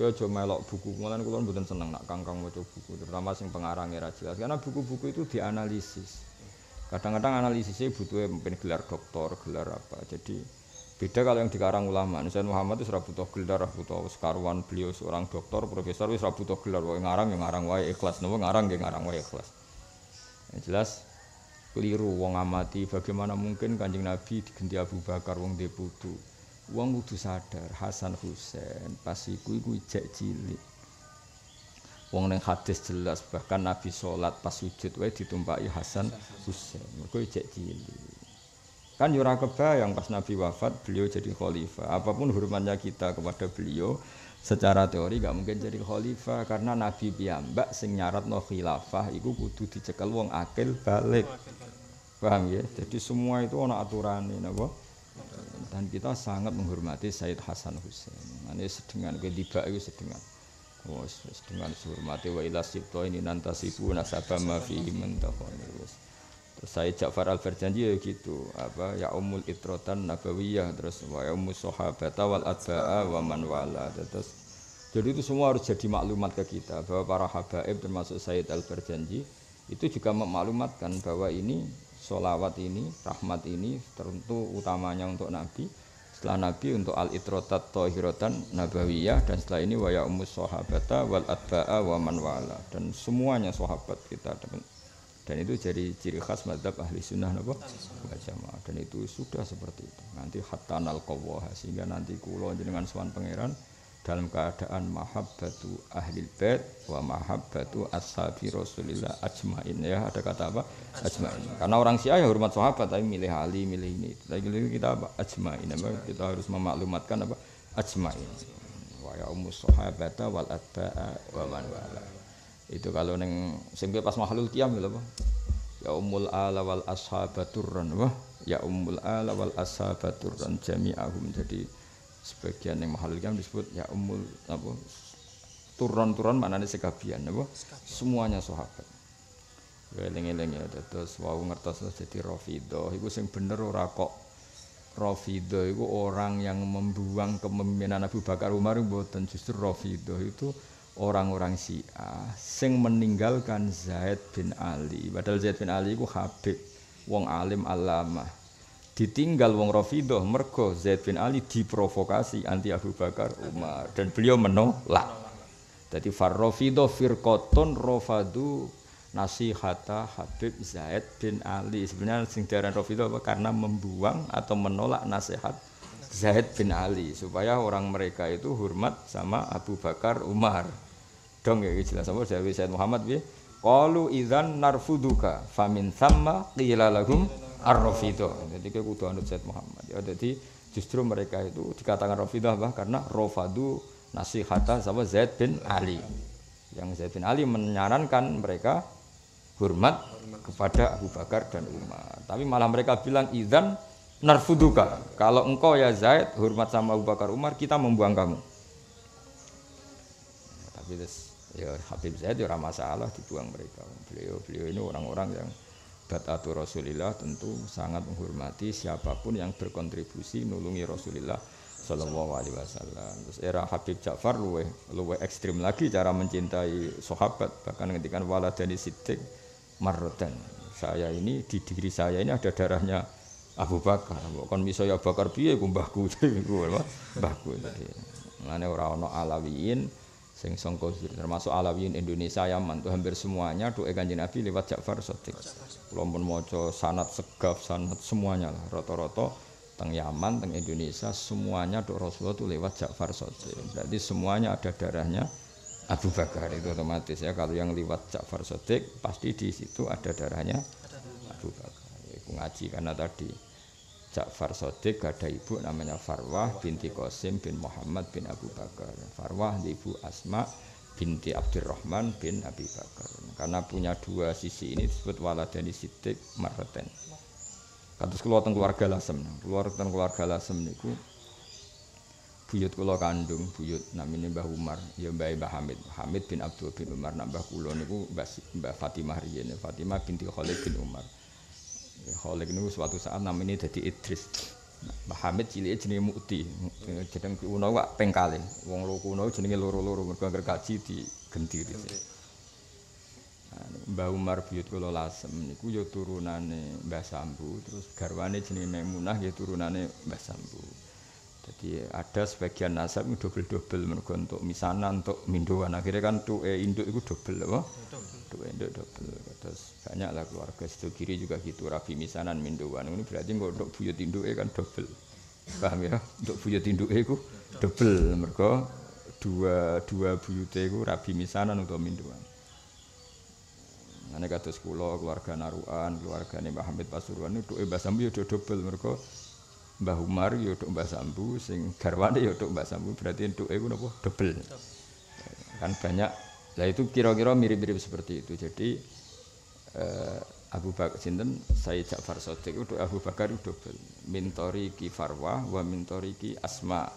Kowe aja melok buku, mulane kula mboten seneng nak kangkang maca buku, terutama sing pengarangnya ra jelas. Karena buku-buku itu dianalisis. Kadang-kadang analisisnya butuh mungkin gelar doktor, gelar apa. Jadi beda kalau yang dikarang ulama. Misalnya Muhammad itu butuh gelar, butuh sekaruan beliau seorang doktor, profesor itu butuh gelar. Wae ngarang yang ngarang wae ikhlas, nopo ngarang yang ngarang wae ikhlas. Yang jelas keliru wong amati bagaimana mungkin Kanjeng Nabi diganti Abu Bakar wong dia putu. Wong kudu sadar Hasan Husain pas iku iku ijek cilik. Wong neng hadis jelas bahkan Nabi sholat pas sujud wae ditumpaki Hasan Husain. Mergo ijek cilik. Kan yura kebayang pas Nabi wafat beliau jadi khalifah. Apa pun hormatnya kita kepada beliau, secara teori gak mungkin jadi khalifah karena Nabi piyambak sing nyarat no khilafah iku kudu dicekel wong akil balik. Paham ya? Jadi semua itu ana aturane napa? Dan kita sangat menghormati Sayyid Hasan Husain. Ini sedengan ke tiba itu sedengan. Oh, sedengan dihormati wa ila sibto ini nantasibu nasabah ma fihi mentahoni. Terus Sayyid Ja'far Al-Barjanji ya gitu, apa ya umul itrotan nabawiyah terus wa ya umul sahabata wal adba'a wa man wala. Terus jadi itu semua harus jadi maklumat ke kita bahwa para habaib termasuk Sayyid Al-Barjanji itu juga memaklumatkan bahwa ini solawat ini, rahmat ini tentu utamanya untuk Nabi. Setelah Nabi untuk al itrotat tohirotan nabawiyah dan setelah ini waya umus sahabata wal adba'a wa man wala dan semuanya sahabat kita dan itu jadi ciri khas madhab ahli sunnah napa? Jamaah. Dan itu sudah seperti itu. Nanti hatta nal sehingga nanti kulo jenengan suan pangeran dalam keadaan mahabbatu ahli bait wa mahabbatu ashabi rasulillah ajmain. Ya ada kata apa? Ajmain. Karena orang Syiah ya hormat sahabat tapi milih Ali milih ini. Lagi kita apa? Ajmain. Apa? Kita harus memaklumatkan apa? Ajmain. Wa ya ummus sahabata wal atba'a wa man wala itu kalau neng sing pas mahalul lho apa? Ya ummul ala wal ashabaturran wah ya ummul ala wal ashabaturran jami'ahum. Jadi sebagian yang mahal kan disebut ya umul apa turun-turun mana nih sekabian apa semuanya sahabat. Eling-eling ya terus wau ngertos jadi rofido itu sing bener ora kok rofido itu orang yang membuang kepemimpinan Abu Bakar Umar buatan justru rofido itu orang-orang Syiah sing meninggalkan Zaid bin Ali. Padahal Zaid bin Ali itu Habib wong alim alama ditinggal wong Rafidah mergo Zaid bin Ali diprovokasi anti Abu Bakar Umar dan beliau menolak. Jadi far Rafidah firqatun rafadu nasihata Habib Zaid bin Ali. Sebenarnya sing diaran Rafidah apa? Karena membuang atau menolak nasihat Zaid bin Ali supaya orang mereka itu hormat sama Abu Bakar Umar. Dong ya jelas apa Said Muhammad bi. Qalu idzan narfuduka famin thamma qila lahum. Jadi kayak kudu anut Said Muhammad. Ya, jadi justru mereka itu dikatakan Rafidah bah karena Rafadu nasihata sama Zaid bin Ali. Yang Zaid bin Ali menyarankan mereka hormat kepada Abu Bakar dan Umar. Tapi malah mereka bilang idzan narfuduka. Kalau engkau ya Zaid hormat sama Abu Bakar Umar, kita membuang kamu. Ya, tapi terus ya Habib Zaid ya masalah dibuang mereka. Beliau beliau ini orang-orang yang batatu Rasulillah tentu sangat menghormati siapa pun yang berkontribusi nulungi Rasulillah Shallallahu Alaihi Wasallam. Terus era Habib Ja'far luwe luwe ekstrim lagi cara mencintai sahabat bahkan ketika waladani sidik marrotan. Saya ini di diri saya ini ada darahnya Abu Bakar. Kon miso ya Bakar piye ku mbahku iku mbahku. Ngene ora ana alawiyin sing sangka termasuk alawiyin Indonesia Yaman tuh hampir semuanya doa kanjeng Nabi lewat Ja'far Shadiq. Kula pun maca sanat segaf sanat semuanya lah rata-rata teng Yaman teng Indonesia semuanya doa Rasulullah itu lewat Ja'far Shadiq. Berarti semuanya ada darahnya Abu Bakar itu otomatis ya kalau yang lewat Ja'far Shadiq pasti di situ ada darahnya Abu Bakar. Iku ngaji karena tadi Ja'far Sodik ada ibu namanya Farwah binti Qasim bin Muhammad bin Abu Bakar. Farwah ibu Asma binti Abdurrahman bin Abi Bakar. Karena punya dua sisi ini disebut waladani sidik marreten. Kados kula keluarga Lasem. Keluar keluarga Lasem niku buyut kula kandung, buyut namine Mbah Umar, ya Mbah Mbah Hamid. Hamid bin Abdul bin Umar nambah kula niku Mbah Fatimah riyen. Fatimah binti Khalid bin Umar. Khalid ini suatu saat namanya jadi Idris. Mbah Hamid cilike jenenge Mukti. Jeneng kuno wak pengkale. Wong loro kuno jenenge loro-loro mergo anggere kaji digenti dhisik. Mbah Umar buyut kula lasem niku ya turunane Mbah Sambu terus garwane jenenge Maimunah ya turunane Mbah Sambu. Jadi ada sebagian nasab itu double-double mergo untuk misanan untuk mindoan akhirnya kan tuh eh, induk itu double apa? Tuh induk double. Terus banyak lah keluarga situ kiri juga gitu rabi misanan mindoan ini berarti nggak untuk buyut induk kan double. Paham ya? Untuk buyut induk itu double mergo dua dua buyut itu rabi misanan untuk mindoan. Ane kados kula keluarga Naruan, keluarga Mbah Hamid Pasuruan itu Mbah Sambu ya double mergo Mbah Umar ya untuk Mbah Sambu sing garwane ya untuk Mbah Sambu berarti entuke ku napa double. Kan banyak. Lah itu kira-kira mirip-mirip seperti itu. Jadi eh, Abu Bakar sinten Sayyid Ja'far Shadiq itu Abu Bakar itu double. Mintori ki Farwah wa mintori ki Asma.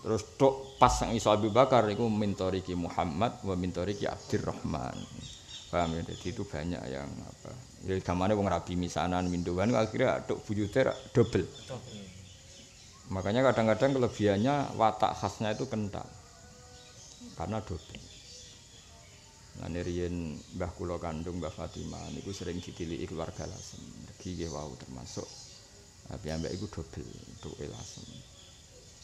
Terus tok pas sang iso Abu Bakar iku mintori ki Muhammad wa mintori ki Abdurrahman. Paham ya? Jadi itu banyak yang apa? Ya gamane wong rabi misanan mindowan akhirnya tok buyute double. Makanya kadang-kadang kelebihannya watak khasnya itu kental. Karena double. Nah riyen Mbah kula kandung Mbah Fatimah niku sering ditiliki keluarga lasem. Regi nggih wau termasuk tapi ambek iku double untuk lasem.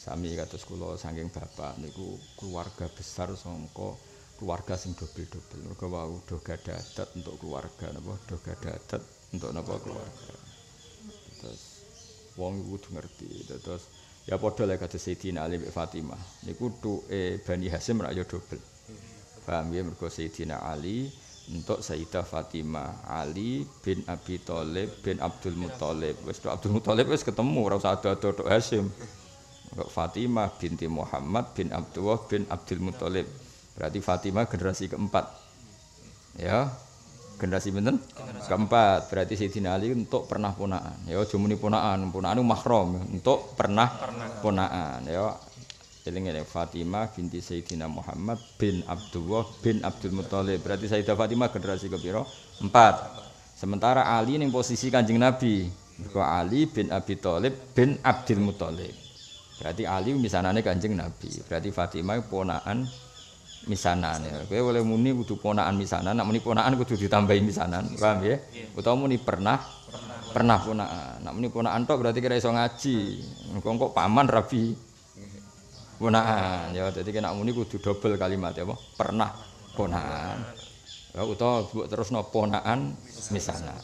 Sami kados kula saking bapak niku keluarga besar sangka keluarga sing dobel-dobel. Mergo wau do gadah adat untuk keluarga napa do gadah adat untuk napa keluarga. Terus wong iku kudu ngerti. Terus ya padha lek kados Sayyidina Ali mbek Fatimah. Niku tuke Bani Hasyim ra ya dobel. Paham ya mergo Sayyidina Ali untuk Sayyidah Fatimah Ali bin Abi Thalib bin Abdul Muthalib. Wis Abdul Muthalib wis ketemu ora usah ada-ada tok Hasyim. Fatimah binti Muhammad bin Abdullah bin Abdul Muthalib. Berarti Fatimah generasi keempat. Ya. Generasi benten? Keempat. Berarti Sayyidina Ali untuk pernah ponaan. Ya, aja muni ponaan, ponaan mahram untuk pernah ponaan. Ya. Eling-eling Fatimah binti Sayyidina Muhammad bin Abdullah bin Abdul Muthalib. Berarti Sayyidah Fatimah generasi kepiro? Empat. Sementara Ali ning posisi Kanjeng Nabi. Mergo Ali bin Abi Thalib bin Abdul Muthalib. Berarti Ali misanane Kanjeng Nabi. Berarti Fatimah ponaan misanan ya. Kowe oleh muni kudu ponakan misanan, nak muni ponakan kudu ditambahi misanan. Paham ya? Utawa muni pernah pernah ponakan. Nak muni ponakan tok berarti kira iso ngaji. Engko kok paman rabi ponakan ya. Dadi kena muni kudu double kalimat ya apa? Pernah ponakan. Ya utawa mbok terusno ponakan misanan.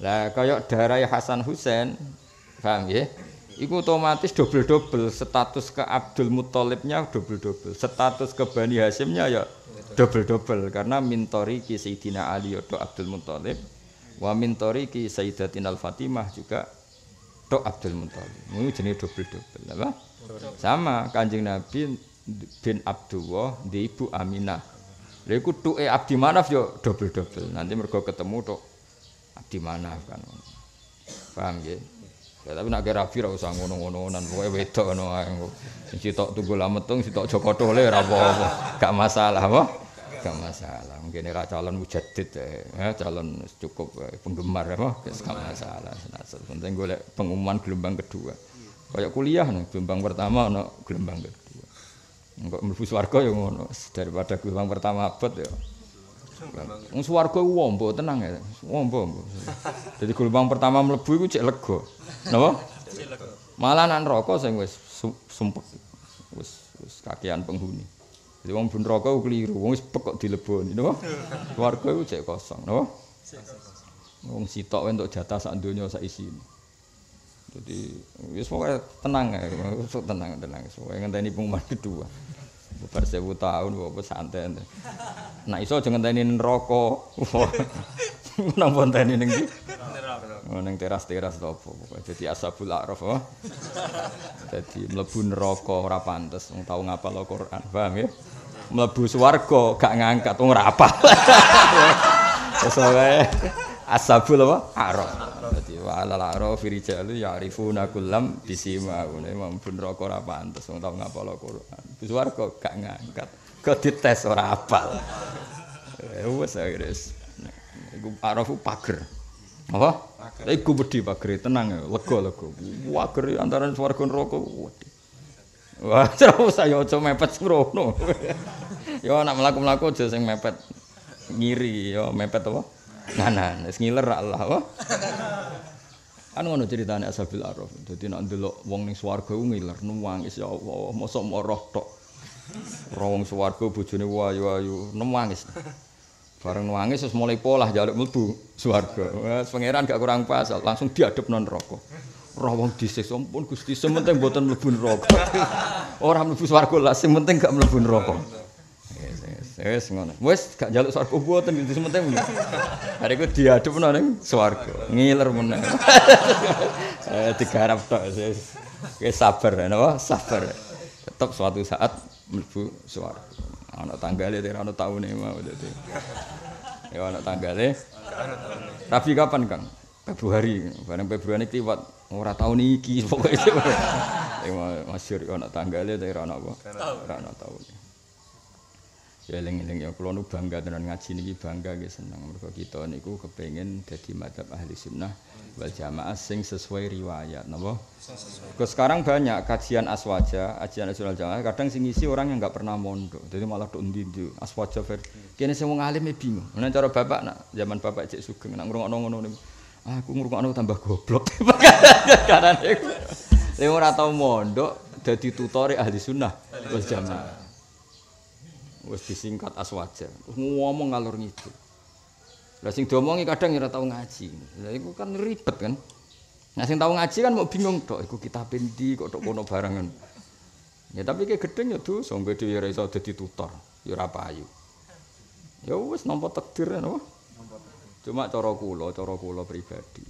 Lah kaya darai Hasan Husain, paham ya? Iku otomatis double-double status ke Abdul Muthalibnya double-double status ke Bani Hasimnya ya double-double karena mintori ki Sayyidina Ali atau Abdul Muthalib wa mintori ki Sayyidatina Fatimah juga tok Abdul Muthalib ini jenis double-double apa? Sama kanjeng Nabi bin Abdullah di ibu Aminah lha iku tuke Abdi Manaf yo double-double nanti mergo ketemu tok Abdi Manaf kan paham ya Ya tapi nak rabi ora usah ngono-ngononan, pokoke wedok ngono ae. Sitok tunggu lametung, sitok Joko Tole ora apa-apa. Gak masalah apa? Gak masalah. Mungkin ora calon mujaddid ya, calon cukup penggemar apa? Gak masalah. Penting golek pengumuman gelombang kedua. Kayak kuliah nih, gelombang pertama ono gelombang kedua. Enggak mlebu swarga ya ngono. Daripada gelombang pertama abot ya. Wong swarga wombo tenang ya. Wombo. Jadi gelombang pertama mlebu iku cek lega. Napa? Malah nang neraka sing wis sumpek. Wis wis kakean penghuni. Jadi wong bun neraka keliru, wong wis pek kok dileboni, napa? Swarga iku cek kosong, napa? Wong sitok entuk jatah sak donya sak isine. Jadi wis pokoke tenang ya, tenang tenang. Pokoke ngenteni pengumuman kedua. Bar sewu tahun apa santai. Nah iso aja ngenteni neraka. Nang ponteni ning ndi? Ning teras-teras to apa pokoke dadi ashabul a'raf. Oh. Dadi mlebu neraka ora pantes wong tau ngapal Al-Qur'an. Paham ya? Mlebu swarga gak ngangkat wong ora apal. Wae ashabul apa? A'raf. Wa alal a'raf rijalu ya'rifuna kullam bisimahune mampun neraka ora pantes wong tau ngapal Al-Qur'an. Swarga gak ngangkat. Kok dites ora apal. Wes wis. Iku arafu pager. Apa? Iku wedi pagere tenang ya, lega lega. Pagere antara swarga neraka. Wah, terus saya aja mepet sembrono. Ya nak mlaku-mlaku aja sing mepet ngiri ya mepet apa? Nganan, wis ngiler Allah? Kan ngono ceritane Ashabil Araf. Dadi nek ndelok wong ning swarga ku ngiler nuwangis ya Allah, mosok moroh tok. Ora wong swarga bojone wayu-ayu nangis. Bareng nangis terus mulai polah jaluk mlebu swarga. Wes pangeran gak kurang pas, langsung diadep non neraka. Ora wong disiksa ampun Gusti, sementing mboten mlebu neraka. Ora mlebu swarga lah, sing penting gak mlebu neraka. Wes ngono. Wes gak jaluk swarga mboten itu sementing. Hari iku diadep nang ning swarga. Ngiler meneh. Eh digarap tok wis. Wis sabar napa? Sabar. Tetep suatu saat mlebu swarga. ana tanggale ora ana taune mau dadi. Ya ana tanggale. Tapi kapan, Kang? Februari, bareng Februari kliwat ora tahun iki pokoke. Ya masyhur ana tanggale ora ana apa? Ora ana taune. Ya eling-eling ya kula nu bangga tenan ngaji niki bangga nggih seneng mergo kita niku kepengin dadi madzhab ahli sunnah wal jamaah sing sesuai riwayat napa Ke sekarang banyak kajian aswaja, kajian nasional jamaah kadang sing ngisi orang yang nggak pernah mondok. Jadi malah tok ndi aswaja ver. Kene sing wong alim e bingung. Nek cara bapak nak zaman bapak cek sugeng nak ngrungokno ngono ah, aku ngrungokno tambah goblok. Karena iku. Lha ora tau mondok dadi tutore ahli sunnah wal jamaah. Wis disingkat aswaja. Terus ngomong ngalur ngidul. Lah sing diomongi kadang ora tau ngaji. Lah iku kan ribet kan. Nah sing tau ngaji kan mau bingung tok iku kitab endi kok tok kono barengan. Ya tapi kayak gedeng ya tuh, sampai dia ora iso dadi tutor, ya ora payu. Ya wis nampa takdir napa. Cuma cara kula, cara kula pribadi.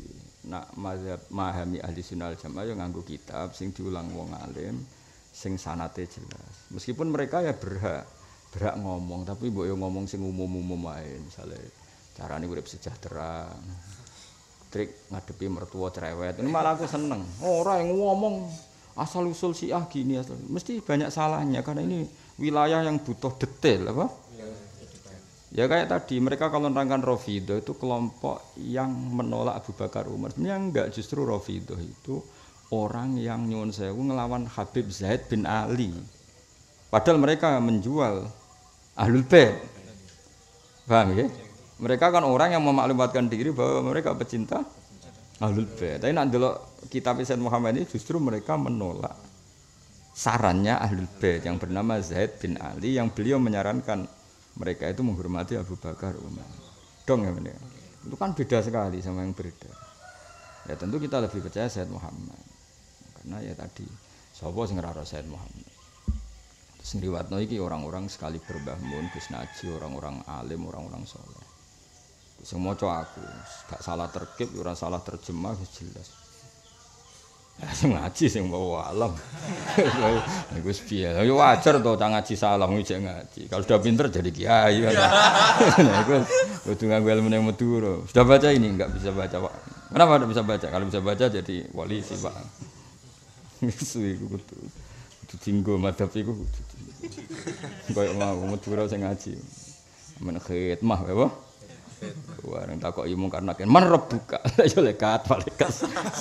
Nak mazhab mahami ahli sunnah jamaah ya nganggo kitab sing diulang wong alim sing sanate jelas. Meskipun mereka ya berhak berak ngomong tapi mbok yo ngomong sing umum-umum ae misale carane urip sejahtera. Trik ngadepi mertua cerewet ini malah aku seneng. Ora yang ngomong asal usul siah gini asal mesti banyak salahnya karena ini wilayah yang butuh detail apa? Ya kayak tadi mereka kalau nerangkan Rofido itu kelompok yang menolak Abu Bakar Umar. Sebenarnya enggak justru Rofido itu orang yang nyuwun sewu ngelawan Habib Zaid bin Ali. Padahal mereka menjual ahlul bait. Paham ya? Mereka kan orang yang memaklumatkan diri bahwa mereka pecinta ahlul bait. Tapi nak delok kitab Sayyid Muhammad ini justru mereka menolak sarannya ahlul bait yang bernama Zaid bin Ali yang beliau menyarankan mereka itu menghormati Abu Bakar Umar. Dong ya benar. Itu kan beda sekali sama yang beredar. Ya tentu kita lebih percaya Sayyid Muhammad. Karena ya tadi, sapa sing ora Sayyid Muhammad. Sing riwatno iki orang-orang sekali berbah mun Gus Naji, orang-orang alim, orang-orang soleh. Sing maca aku, gak salah terkip, ora salah terjemah jelas. Sing ngaji sing bawa alam. Iku piye? Ya wajar to cang ngaji salam iki ngaji. Kalau sudah pinter jadi kiai kan. Iku kudu nganggo ilmu yang Madura. Sudah baca ini enggak bisa baca, Pak. Kenapa enggak bisa baca? Kalau bisa baca jadi wali sih, Pak. Suwi kudu. Kudu dinggo madhab iku kudu. Kayak mau Madura sing ngaji. Men khidmah apa? Wareng takoki mung karena kan man rebuka. Ya lekat malaikat.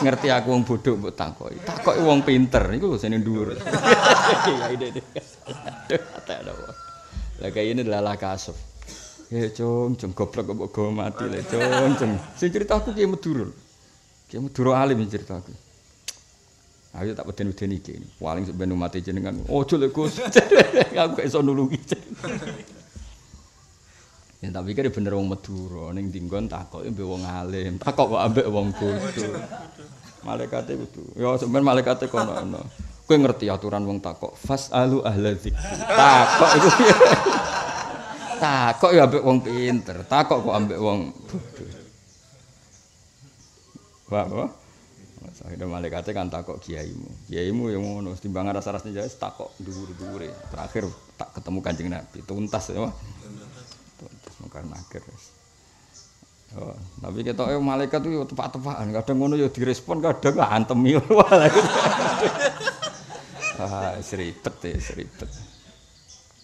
Ngerti aku wong bodho mbok takoki. Takoki wong pinter iku sene dhuwur. Ya ide. Lah kayak ini adalah kasuf. Ya cung, cung goblok kok go mati le cung, cung. Sing cerita aku ki Madura. Ki Madura alim cerita aku. Ayo tak beden-beden iki. Paling ben mati jenengan. Ojo lek Gus. Aku gak iso nulungi. Ya tak pikir bener wong Madura ning dinggon takoki mbek wong alim. Takok kok ambek wong bodho. Malaikate kudu. Ya sampean malaikate kono ono. Kowe ngerti aturan wong takok. Fasalu ahla dzikri. Takok iku? Takok ya ambek wong pinter. Takok kok ambek wong bodho. Wah, wah. Akhirnya malaikatnya kan takok kiaimu. Kiaimu yang ngono, timbangan rasa-rasanya jadi takok dhuwur-dhuwure. Terakhir tak ketemu Kanjeng Nabi, tuntas ya. Tuntas mungkar nakir. Oh, tapi kita eh malaikat itu tepat-tepatan, kadang ngono ya direspon, kadang antem ya. Wah, seribet ya, seribet.